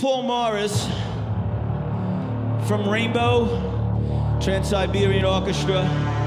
Paul Morris from Rainbow Trans Siberian Orchestra.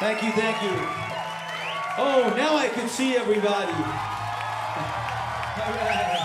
Thank you, thank you. Oh, now I can see everybody. All right.